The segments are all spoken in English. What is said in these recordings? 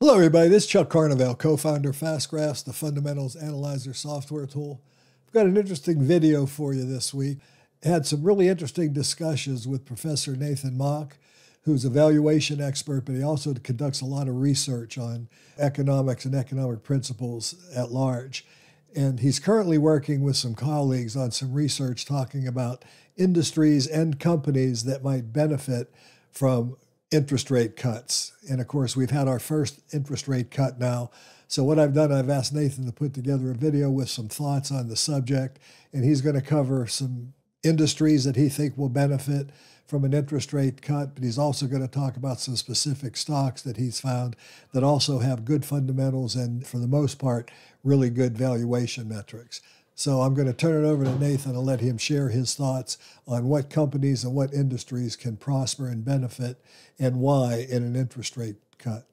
Hello, everybody. This is Chuck Carnevale, co founder of FastGraphs, the fundamentals analyzer software tool. I've got an interesting video for you this week. had some really interesting discussions with Professor Nathan Mauck, who's a valuation expert, but he also conducts a lot of research on economics and economic principles at large. And he's currently working with some colleagues on some research talking about industries and companies that might benefit from interest rate cuts. And of course, we've had our first interest rate cut now. So, what I've done, I've asked Nathan to put together a video with some thoughts on the subject, and he's going to cover some industries that he think will benefit from an interest rate cut, but he's also going to talk about some specific stocks that he's found that also have good fundamentals and, for the most part, really good valuation metrics. So I'm going to turn it over to Nathan and let him share his thoughts on what companies and what industries can prosper and benefit and why in an interest rate cut.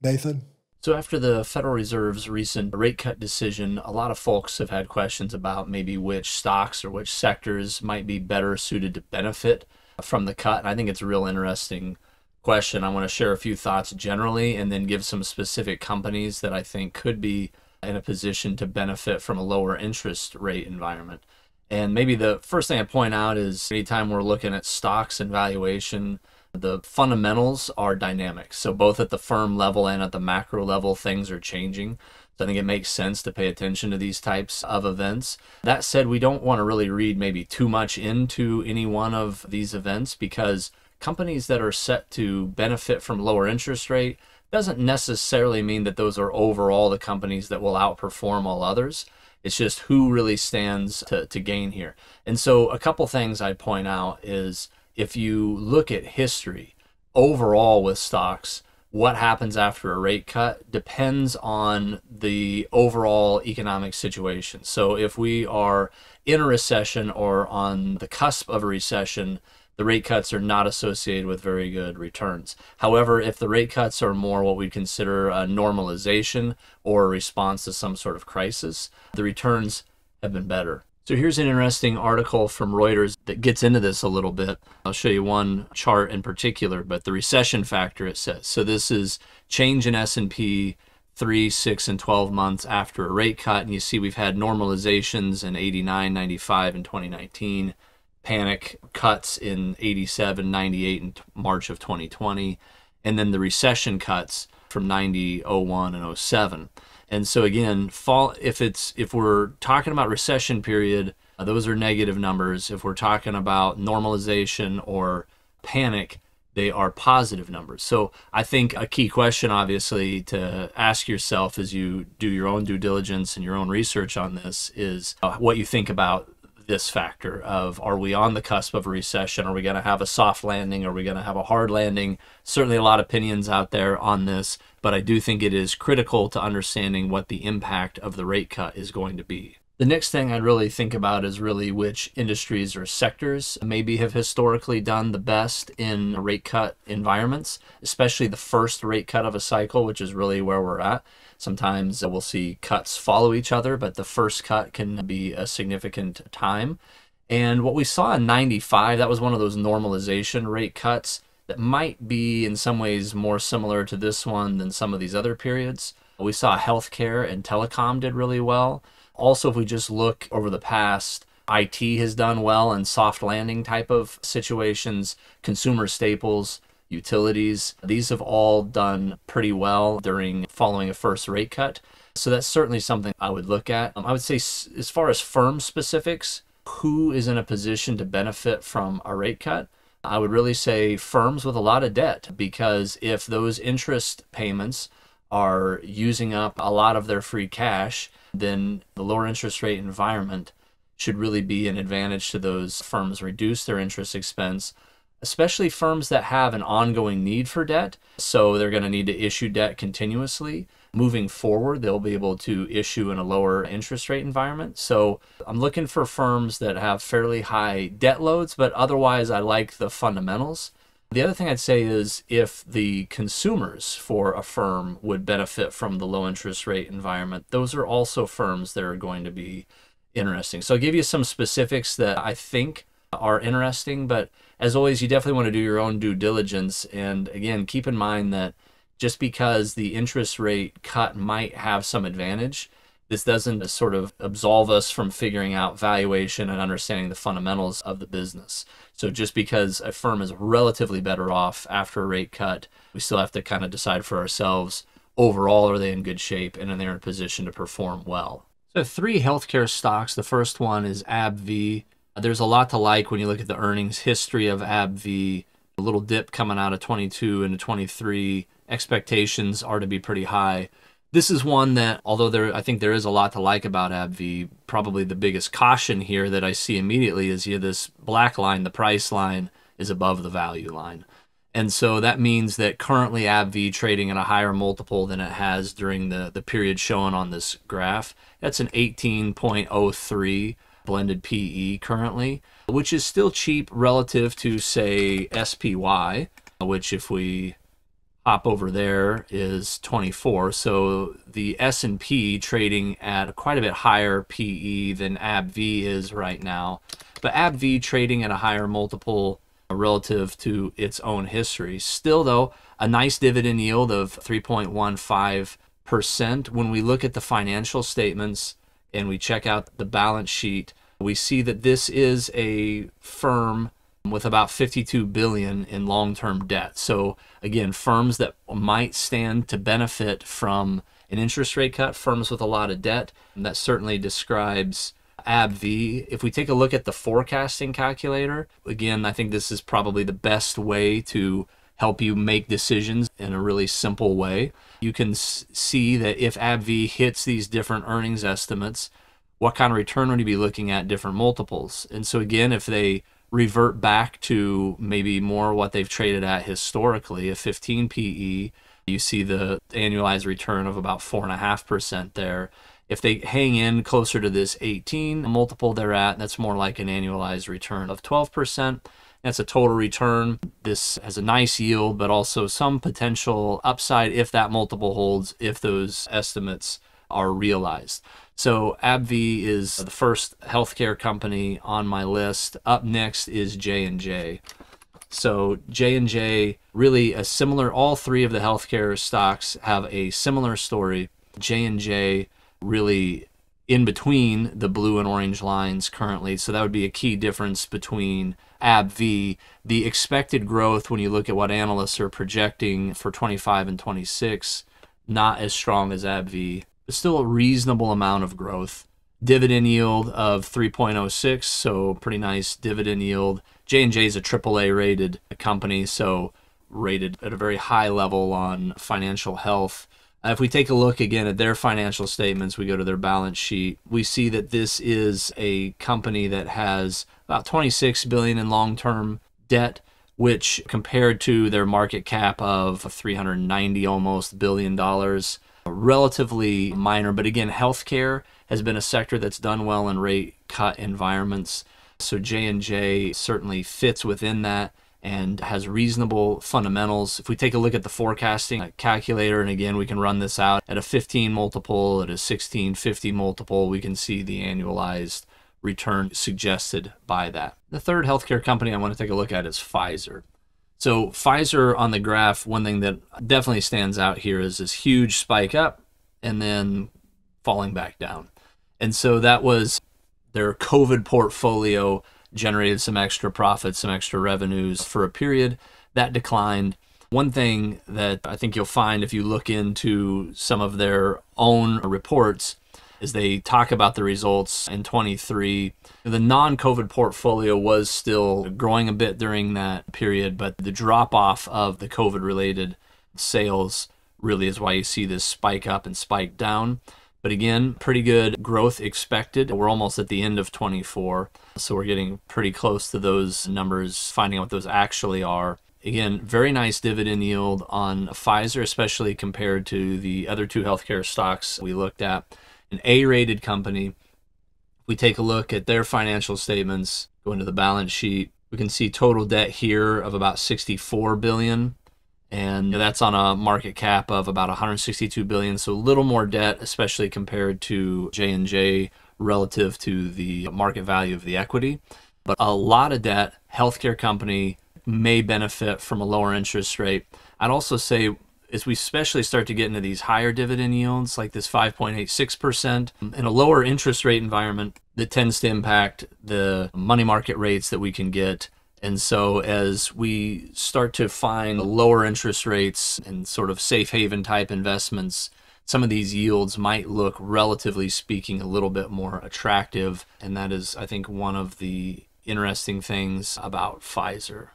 Nathan? So, after the Federal Reserve's recent rate cut decision, a lot of folks have had questions about maybe which stocks or which sectors might be better suited to benefit from the cut. And I think it's a real interesting question. I want to share a few thoughts generally and then give some specific companies that I think could be in a position to benefit from a lower interest rate environment. And maybe the first thing I point out is anytime we're looking at stocks and valuation, the fundamentals are dynamic. So both at the firm level and at the macro level, things are changing. So I think it makes sense to pay attention to these types of events. That said, we don't want to really read maybe too much into any one of these events because companies that are set to benefit from lower interest rate doesn't necessarily mean that those are overall the companies that will outperform all others. It's just who really stands to, to gain here. And so, a couple things I'd point out is if you look at history overall with stocks, what happens after a rate cut depends on the overall economic situation. So, if we are in a recession or on the cusp of a recession, the rate cuts are not associated with very good returns. However, if the rate cuts are more what we consider a normalization or a response to some sort of crisis, the returns have been better. So here's an interesting article from Reuters that gets into this a little bit. I'll show you one chart in particular, but the recession factor it says. So this is change in S&P 3, 6 and 12 months after a rate cut and you see we've had normalizations in 89, 95 and 2019 panic cuts in 87, 98, and March of 2020, and then the recession cuts from 90, 01, and 07. And so again, fall if it's if we're talking about recession period, uh, those are negative numbers. If we're talking about normalization or panic, they are positive numbers. So I think a key question, obviously, to ask yourself as you do your own due diligence and your own research on this is uh, what you think about this factor of are we on the cusp of a recession? Are we going to have a soft landing? Are we going to have a hard landing? Certainly, a lot of opinions out there on this, but I do think it is critical to understanding what the impact of the rate cut is going to be. The next thing I'd really think about is really which industries or sectors maybe have historically done the best in rate cut environments, especially the first rate cut of a cycle, which is really where we're at. Sometimes we'll see cuts follow each other, but the first cut can be a significant time. And what we saw in 95, that was one of those normalization rate cuts that might be in some ways more similar to this one than some of these other periods. We saw healthcare and telecom did really well. Also, if we just look over the past, IT has done well in soft landing type of situations, consumer staples utilities. These have all done pretty well during following a first rate cut. So that's certainly something I would look at. Um, I would say, as far as firm specifics, who is in a position to benefit from a rate cut? I would really say firms with a lot of debt because if those interest payments are using up a lot of their free cash, then the lower interest rate environment should really be an advantage to those firms, reduce their interest expense especially firms that have an ongoing need for debt. So they're going to need to issue debt continuously. Moving forward, they'll be able to issue in a lower interest rate environment. So I'm looking for firms that have fairly high debt loads, but otherwise, I like the fundamentals. The other thing I'd say is if the consumers for a firm would benefit from the low interest rate environment, those are also firms that are going to be interesting. So I'll give you some specifics that I think are interesting, but as always, you definitely want to do your own due diligence. And again, keep in mind that just because the interest rate cut might have some advantage, this doesn't sort of absolve us from figuring out valuation and understanding the fundamentals of the business. So just because a firm is relatively better off after a rate cut, we still have to kind of decide for ourselves overall are they in good shape and are they in a position to perform well. So three healthcare stocks. The first one is AbbVie. There's a lot to like when you look at the earnings history of AbbVie. A little dip coming out of 22 into 23. Expectations are to be pretty high. This is one that, although there, I think there is a lot to like about AbbVie. Probably the biggest caution here that I see immediately is you this black line, the price line, is above the value line. And so that means that currently AbbVie trading at a higher multiple than it has during the, the period shown on this graph. That's an 18.03 blended PE currently, which is still cheap relative to, say, SPY, which if we hop over there is 24. So the S&P trading at quite a bit higher PE than AbbVie is right now. But AbbVie trading at a higher multiple relative to its own history. Still, though, a nice dividend yield of 3.15%. When we look at the financial statements and we check out the balance sheet, we see that this is a firm with about 52 billion in long-term debt. So again, firms that might stand to benefit from an interest rate cut, firms with a lot of debt, that certainly describes AbbVie. If we take a look at the forecasting calculator, again, I think this is probably the best way to help you make decisions in a really simple way. You can see that if AbbVie hits these different earnings estimates, what kind of return would you be looking at different multiples? And so again, if they revert back to maybe more what they've traded at historically, a 15 PE, you see the annualized return of about 4.5% there. If they hang in closer to this 18 multiple they're at, that's more like an annualized return of 12%. That's a total return. This has a nice yield, but also some potential upside if that multiple holds, if those estimates are realized. So AbbVie is the first healthcare company on my list. Up next is J&J. So J&J really a similar all three of the healthcare stocks have a similar story. J&J really in between the blue and orange lines currently. So that would be a key difference between AbbVie. The expected growth, when you look at what analysts are projecting for 25 and 26, not as strong as AbbVie, still a reasonable amount of growth. Dividend yield of 3.06, so pretty nice dividend yield. J&J is a AAA rated company, so rated at a very high level on financial health. Uh, if we take a look again at their financial statements, we go to their balance sheet, we see that this is a company that has about 26 billion in long-term debt, which compared to their market cap of 390 almost billion dollars, relatively minor. But again, healthcare has been a sector that's done well in rate cut environments. So J&J certainly fits within that and has reasonable fundamentals. If we take a look at the forecasting calculator, and again, we can run this out at a 15 multiple, at a 1650 multiple, we can see the annualized return suggested by that. The third healthcare company I want to take a look at is Pfizer. So, Pfizer on the graph, one thing that definitely stands out here is this huge spike up and then falling back down. And so that was their COVID portfolio generated some extra profits, some extra revenues for a period. That declined. One thing that I think you'll find if you look into some of their own reports is they talk about the results in 23. The non COVID portfolio was still growing a bit during that period, but the drop off of the COVID related sales really is why you see this spike up and spike down. But again, pretty good growth expected. We're almost at the end of 24, so we're getting pretty close to those numbers, finding out what those actually are. Again, very nice dividend yield on Pfizer, especially compared to the other two healthcare stocks we looked at. An A rated company. We take a look at their financial statements, go into the balance sheet, we can see total debt here of about 64 billion. And that's on a market cap of about 162 billion. So a little more debt especially compared to j&j relative to the market value of the equity. But a lot of debt healthcare company may benefit from a lower interest rate. I'd also say as we especially start to get into these higher dividend yields, like this 5.86%, in a lower interest rate environment, that tends to impact the money market rates that we can get. And so, as we start to find lower interest rates and sort of safe haven type investments, some of these yields might look, relatively speaking, a little bit more attractive. And that is, I think, one of the interesting things about Pfizer.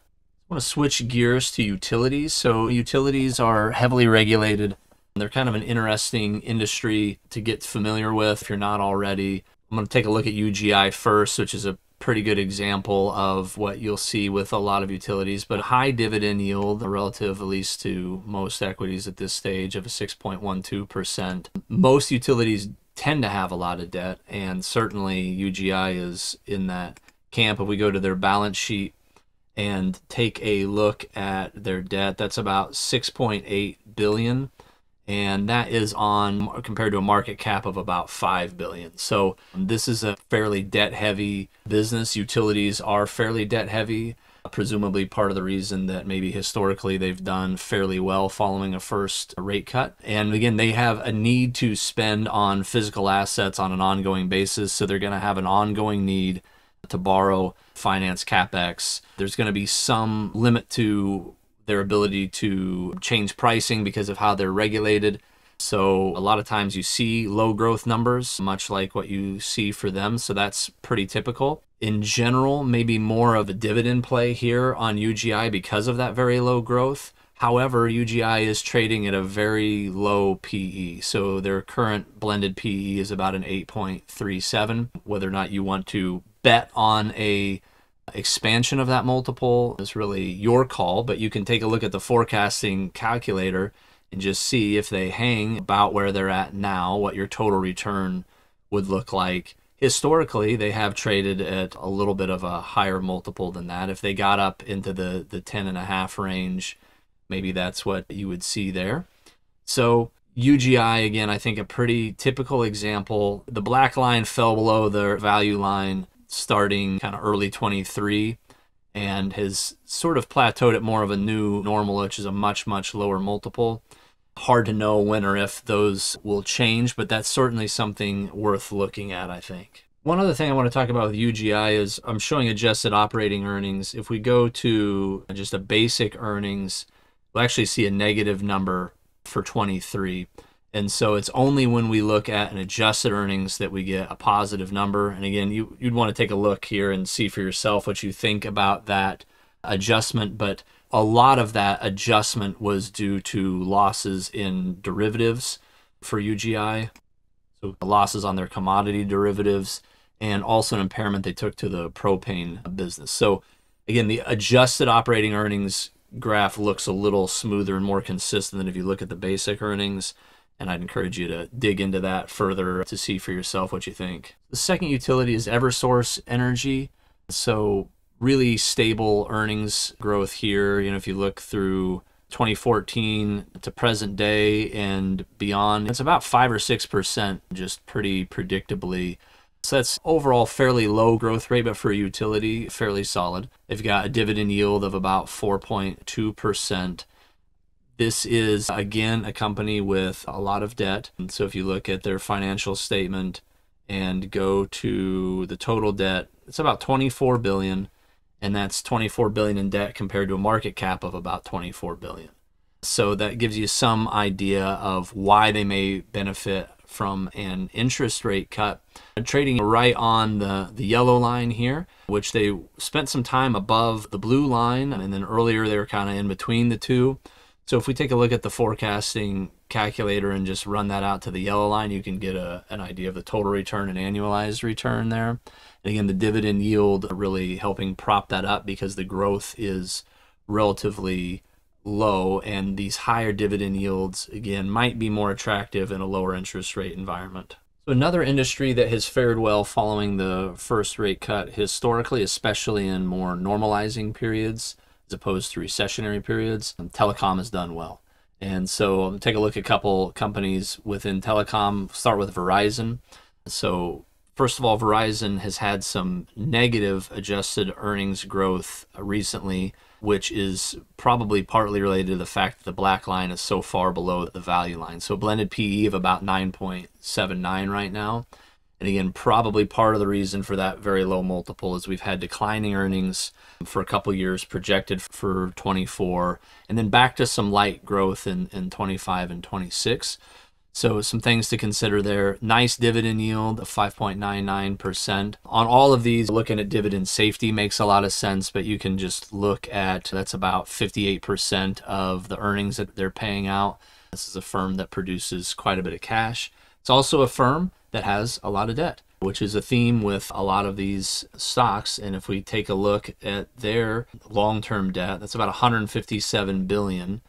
I want to switch gears to utilities. So, utilities are heavily regulated. They're kind of an interesting industry to get familiar with if you're not already. I'm going to take a look at UGI first, which is a pretty good example of what you'll see with a lot of utilities, but high dividend yield relative at least to most equities at this stage of a 6.12%. Most utilities tend to have a lot of debt, and certainly UGI is in that camp. If we go to their balance sheet, and take a look at their debt, that's about 6.8 billion and that is on compared to a market cap of about 5 billion. So this is a fairly debt heavy business. Utilities are fairly debt heavy. Presumably, part of the reason that maybe historically they've done fairly well following a first rate cut. And again, they have a need to spend on physical assets on an ongoing basis. So they're going to have an ongoing need to borrow, finance capex. There's going to be some limit to their ability to change pricing because of how they're regulated. So a lot of times you see low growth numbers, much like what you see for them. So that's pretty typical. In general, maybe more of a dividend play here on UGI because of that very low growth. However, UGI is trading at a very low PE. So their current blended PE is about an 8.37. Whether or not you want to bet on a expansion of that multiple is really your call, but you can take a look at the forecasting calculator and just see if they hang about where they're at now, what your total return would look like. Historically, they have traded at a little bit of a higher multiple than that. If they got up into the, the 10 and a half range, maybe that's what you would see there. So UGI, again, I think a pretty typical example. The black line fell below the value line starting kind of early 23 and has sort of plateaued at more of a new normal, which is a much, much lower multiple. Hard to know when or if those will change, but that's certainly something worth looking at, I think. One other thing I want to talk about with UGI is I'm showing adjusted operating earnings. If we go to just a basic earnings, we'll actually see a negative number for 23. And so it's only when we look at an adjusted earnings that we get a positive number. And again, you, you'd want to take a look here and see for yourself what you think about that adjustment. But a lot of that adjustment was due to losses in derivatives for UGI. So losses on their commodity derivatives and also an impairment they took to the propane business. So again, the adjusted operating earnings graph looks a little smoother and more consistent than if you look at the basic earnings and I'd encourage you to dig into that further to see for yourself what you think. The second utility is Eversource Energy. So, really stable earnings growth here. You know, if you look through 2014 to present day and beyond, it's about 5 or 6%, just pretty predictably. So that's overall fairly low growth rate, but for a utility, fairly solid. They've got a dividend yield of about 4.2%. This is, again, a company with a lot of debt. And so if you look at their financial statement and go to the total debt, it's about 24 billion and that's 24 billion in debt compared to a market cap of about 24 billion. So that gives you some idea of why they may benefit from an interest rate cut. Trading right on the, the yellow line here, which they spent some time above the blue line, and then earlier they were kind of in between the two. So if we take a look at the forecasting calculator and just run that out to the yellow line, you can get a, an idea of the total return and annualized return there. And again, the dividend yield really helping prop that up because the growth is relatively low and these higher dividend yields again might be more attractive in a lower interest rate environment. So another industry that has fared well following the first rate cut historically, especially in more normalizing periods, as opposed to recessionary periods. Um, telecom has done well. And so um, take a look at a couple companies within telecom. Start with Verizon. So first of all, Verizon has had some negative adjusted earnings growth uh, recently. which is probably partly related to the fact that the black line is so far below the value line. So blended PE of about 9.79 right now. And again, probably part of the reason for that very low multiple is we've had declining earnings for a couple years projected for 24 and then back to some light growth in, in 25 and 26. So some things to consider there. Nice dividend yield of 5.99%. On all of these, looking at dividend safety makes a lot of sense, but you can just look at that's about 58% of the earnings that they're paying out. This is a firm that produces quite a bit of cash. It's also a firm that has a lot of debt, which is a theme with a lot of these stocks. And if we take a look at their long-term debt, that's about 157 billion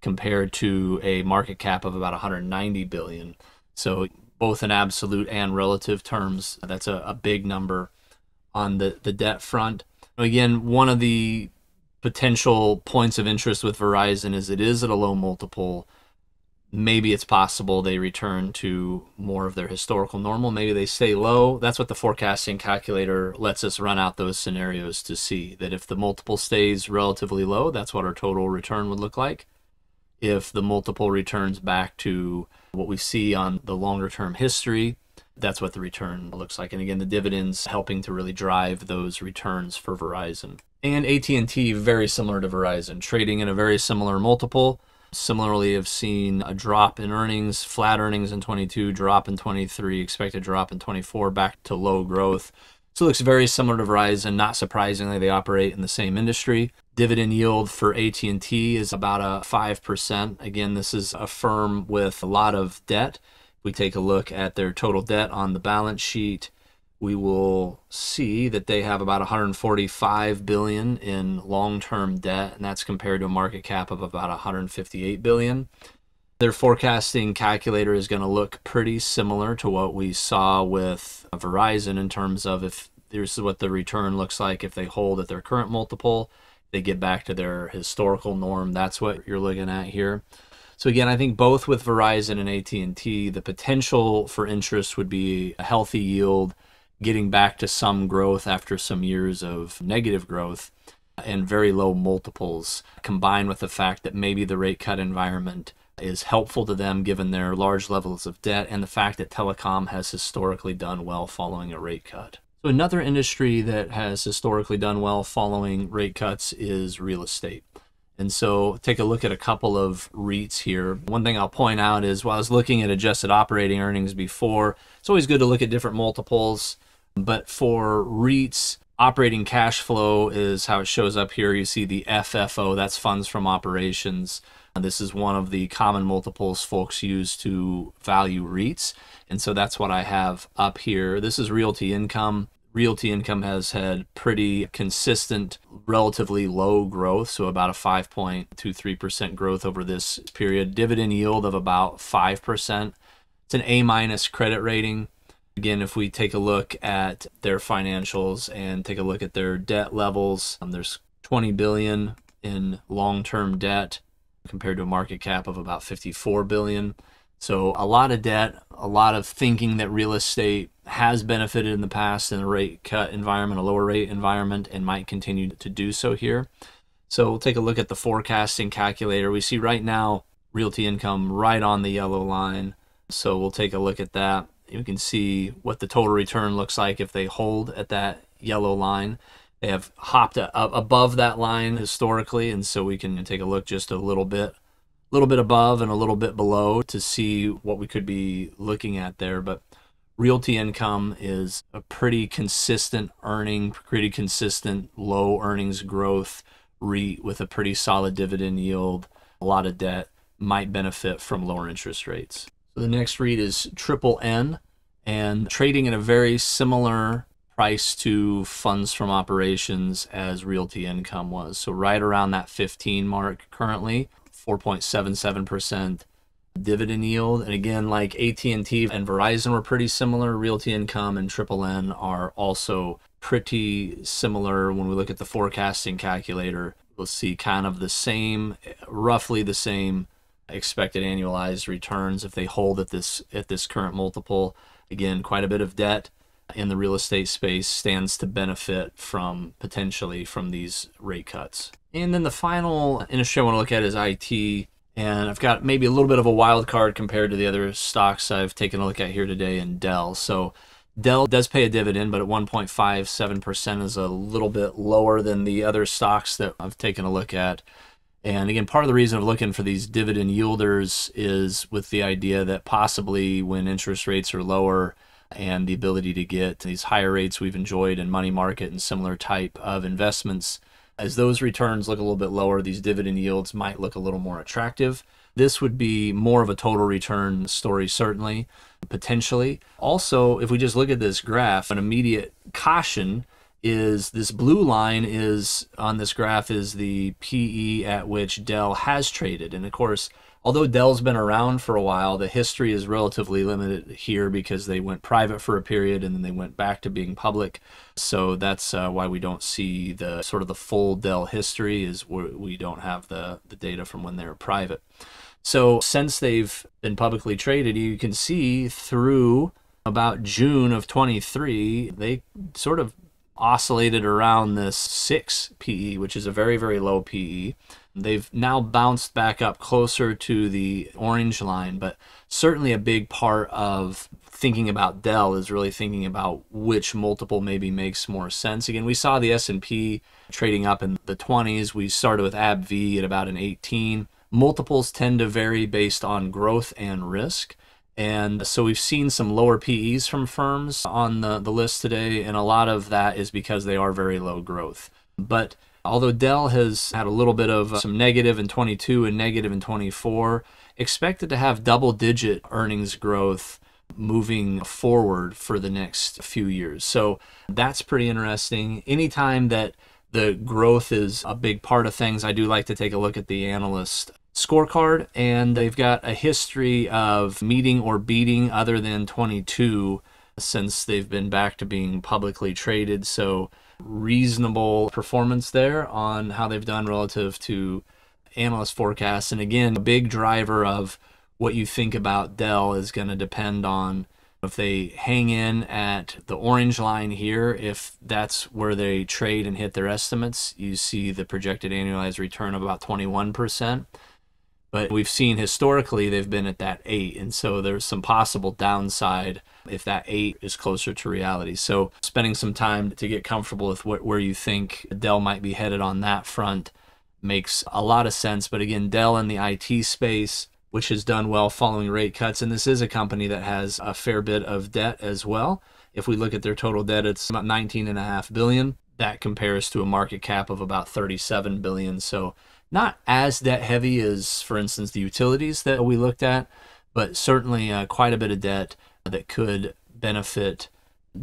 compared to a market cap of about 190 billion. So both in absolute and relative terms, that's a, a big number on the, the debt front. Again, one of the potential points of interest with Verizon is it is at a low multiple. Maybe it's possible they return to more of their historical normal. Maybe they stay low. That's what the forecasting calculator lets us run out those scenarios to see that if the multiple stays relatively low, that's what our total return would look like if the multiple returns back to what we see on the longer term history that's what the return looks like and again the dividends helping to really drive those returns for verizon and at&t very similar to verizon trading in a very similar multiple similarly have seen a drop in earnings flat earnings in 22 drop in 23 expected drop in 24 back to low growth so it looks very similar to Verizon. Not surprisingly, they operate in the same industry. Dividend yield for AT&T is about a 5%. Again, this is a firm with a lot of debt. We take a look at their total debt on the balance sheet, we will see that they have about 145 billion in long-term debt and that's compared to a market cap of about 158 billion. Their forecasting calculator is going to look pretty similar to what we saw with Verizon in terms of if this is what the return looks like if they hold at their current multiple, they get back to their historical norm. That's what you're looking at here. So again, I think both with Verizon and AT&T, the potential for interest would be a healthy yield, getting back to some growth after some years of negative growth and very low multiples, combined with the fact that maybe the rate cut environment is helpful to them given their large levels of debt and the fact that telecom has historically done well following a rate cut. So, another industry that has historically done well following rate cuts is real estate. And so, take a look at a couple of REITs here. One thing I'll point out is while I was looking at adjusted operating earnings before, it's always good to look at different multiples. But for REITs, operating cash flow is how it shows up here. You see the FFO, that's funds from operations. This is one of the common multiples folks use to value REITs. And so that's what I have up here. This is realty income. Realty income has had pretty consistent, relatively low growth, so about a 5.23% growth over this period. Dividend yield of about 5%. It's an A minus credit rating. Again, if we take a look at their financials and take a look at their debt levels, um, there's 20 billion in long-term debt compared to a market cap of about 54 billion. So a lot of debt, a lot of thinking that real estate has benefited in the past in a rate cut environment, a lower rate environment, and might continue to do so here. So we'll take a look at the forecasting calculator. We see right now realty income right on the yellow line. So we'll take a look at that. You can see what the total return looks like if they hold at that yellow line. They have hopped above that line historically, and so we can take a look just a little bit, a little bit above and a little bit below to see what we could be looking at there. But realty income is a pretty consistent earning, pretty consistent low earnings growth REIT with a pretty solid dividend yield, a lot of debt, might benefit from lower interest rates. The next REIT is Triple N and trading at a very similar price to funds from operations as realty income was. So right around that 15 mark currently, 4.77% dividend yield. And again, like AT&T and Verizon were pretty similar, realty income and Triple N are also pretty similar when we look at the forecasting calculator. We'll see kind of the same, roughly the same expected annualized returns if they hold at this at this current multiple. Again, quite a bit of debt in the real estate space stands to benefit from potentially from these rate cuts. And then the final industry I want to look at is IT. And I've got maybe a little bit of a wild card compared to the other stocks I've taken a look at here today in Dell. So Dell does pay a dividend, but at 1.57% is a little bit lower than the other stocks that I've taken a look at. And again, part of the reason of looking for these dividend yielders is with the idea that possibly when interest rates are lower and the ability to get these higher rates we've enjoyed in money market and similar type of investments, as those returns look a little bit lower, these dividend yields might look a little more attractive. This would be more of a total return story, certainly, potentially. Also, if we just look at this graph, an immediate caution is this blue line is on this graph is the PE at which Dell has traded. And of course, although Dell's been around for a while, the history is relatively limited here because they went private for a period and then they went back to being public. So that's uh, why we don't see the sort of the full Dell history is we don't have the, the data from when they were private. So since they've been publicly traded, you can see through about June of 23, they sort of oscillated around this 6 PE, which is a very, very low PE. They've now bounced back up closer to the orange line, but certainly a big part of thinking about Dell is really thinking about which multiple maybe makes more sense. Again, we saw the S&P trading up in the 20s. We started with AbbVie at about an 18. Multiples tend to vary based on growth and risk. And so we've seen some lower PEs from firms on the, the list today, and a lot of that is because they are very low growth. But although Dell has had a little bit of uh, some negative in 22 and negative in 24, expected to have double digit earnings growth moving forward for the next few years. So that's pretty interesting. Anytime that the growth is a big part of things, I do like to take a look at the analyst scorecard, and they've got a history of meeting or beating other than 22 since they've been back to being publicly traded. So, reasonable performance there on how they've done relative to analyst forecasts. And again, a big driver of what you think about Dell is going to depend on if they hang in at the orange line here, if that's where they trade and hit their estimates, you see the projected annualized return of about 21%. But we've seen historically they've been at that eight. And so there's some possible downside if that eight is closer to reality. So spending some time to get comfortable with what, where you think Dell might be headed on that front makes a lot of sense. But again, Dell in the IT space, which has done well following rate cuts. And this is a company that has a fair bit of debt as well. If we look at their total debt, it's about 19 and a half billion. That compares to a market cap of about 37 billion. So not as debt heavy as, for instance, the utilities that we looked at, but certainly uh, quite a bit of debt that could benefit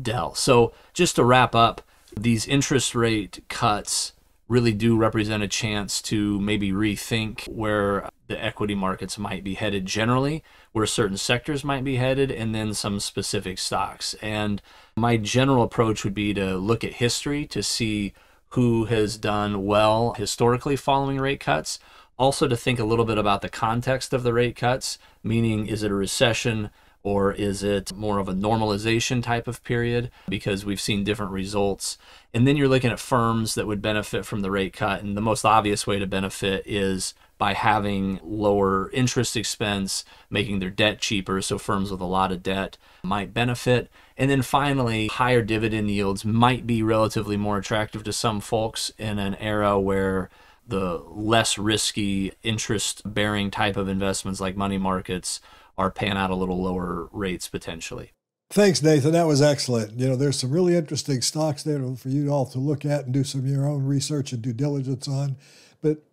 Dell. So, just to wrap up, these interest rate cuts really do represent a chance to maybe rethink where the equity markets might be headed generally, where certain sectors might be headed, and then some specific stocks. And my general approach would be to look at history to see who has done well historically following rate cuts. Also, to think a little bit about the context of the rate cuts, meaning is it a recession or is it more of a normalization type of period? Because we've seen different results. And then you're looking at firms that would benefit from the rate cut. And the most obvious way to benefit is by having lower interest expense, making their debt cheaper. So firms with a lot of debt might benefit. And then finally, higher dividend yields might be relatively more attractive to some folks in an era where the less risky interest bearing type of investments like money markets are paying out a little lower rates potentially. Thanks, Nathan. That was excellent. You know, there's some really interesting stocks there for you all to look at and do some of your own research and due diligence on. But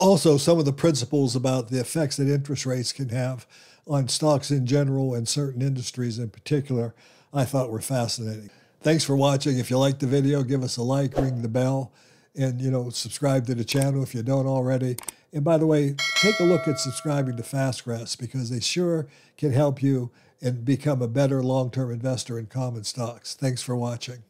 also some of the principles about the effects that interest rates can have on stocks in general and certain industries in particular, I thought were fascinating. Thanks for watching. If you liked the video, give us a like, ring the bell, and you know, subscribe to the channel if you don't already. And by the way, take a look at subscribing to FastGraphs because they sure can help you and become a better long-term investor in common stocks. Thanks for watching.